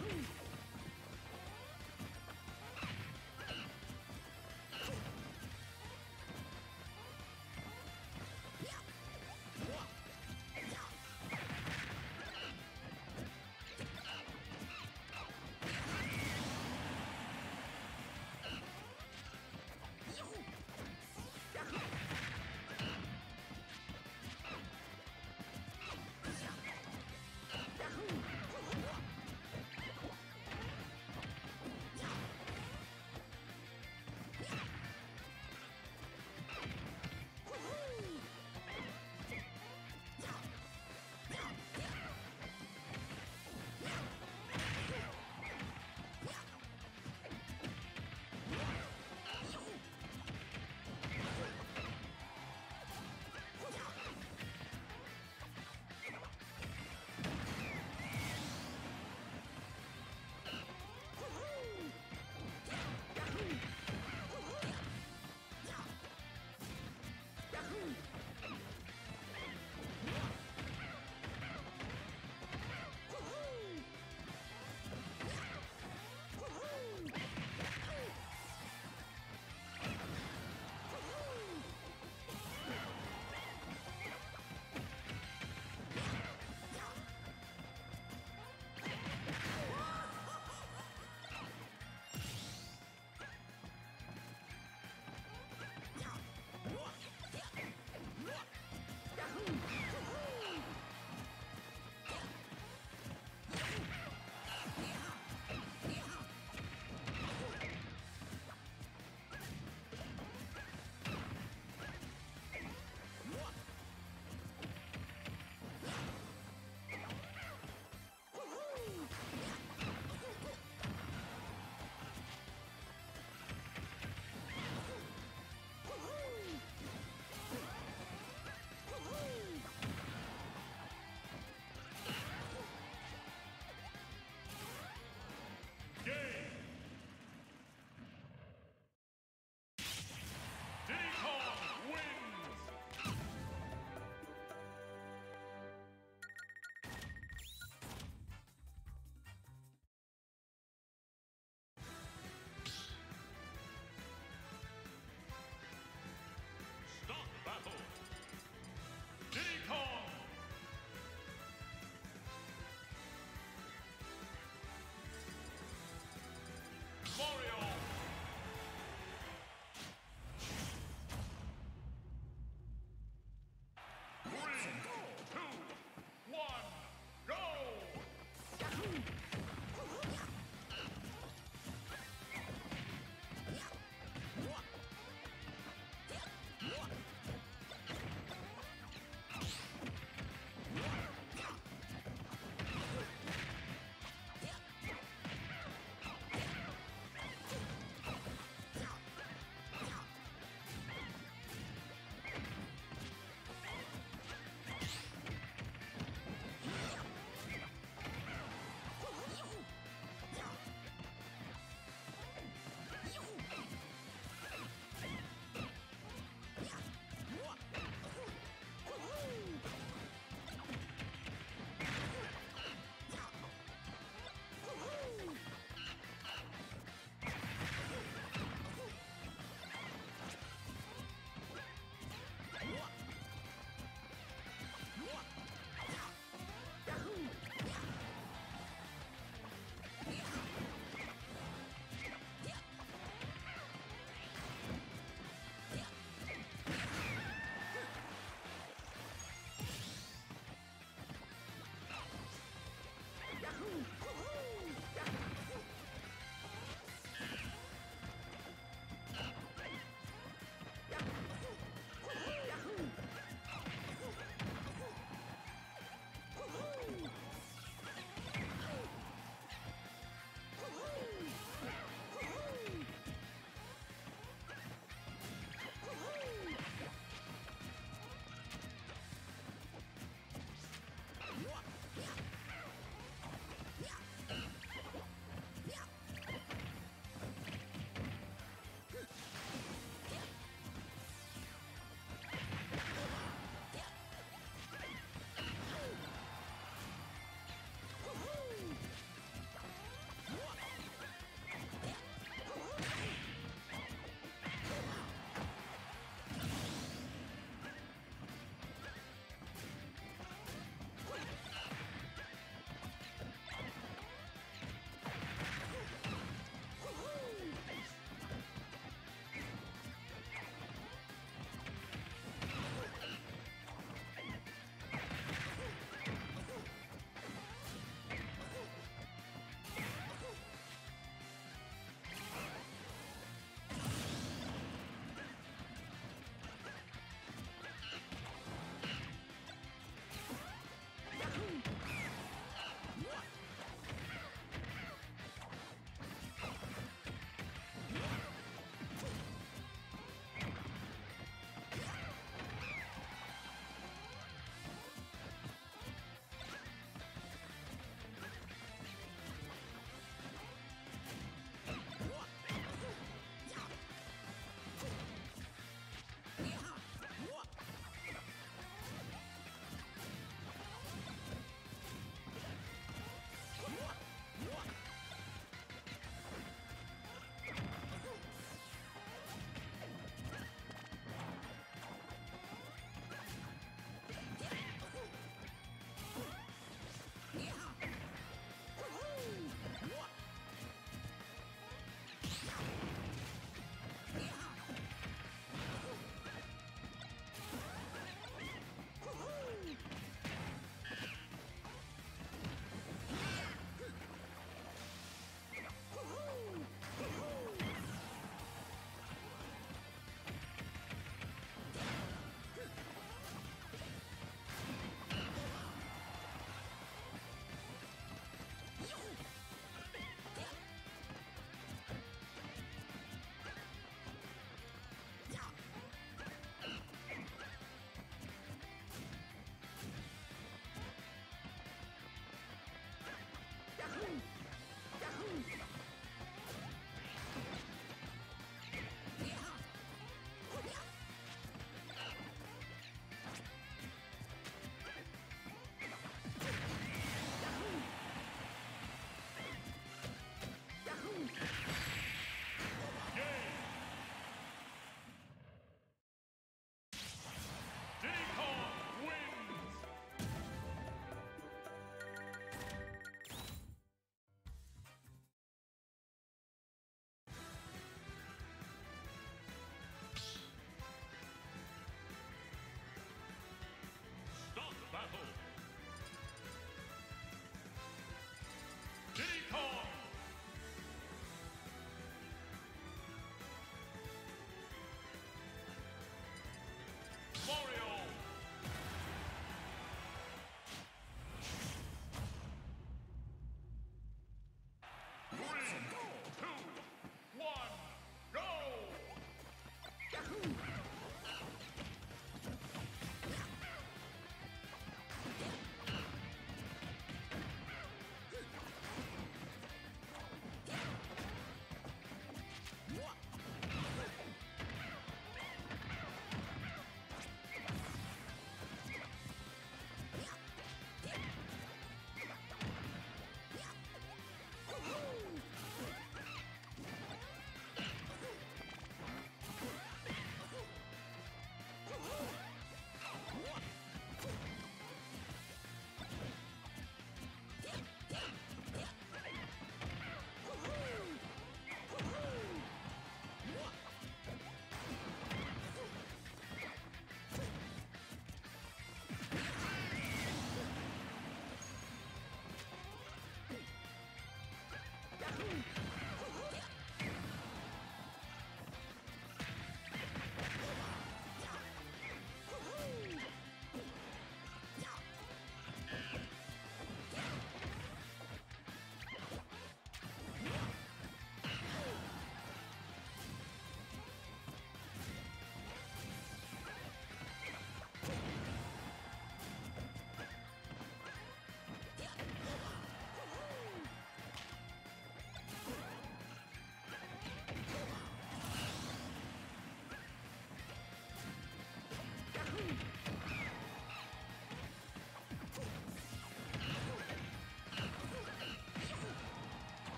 Yeah.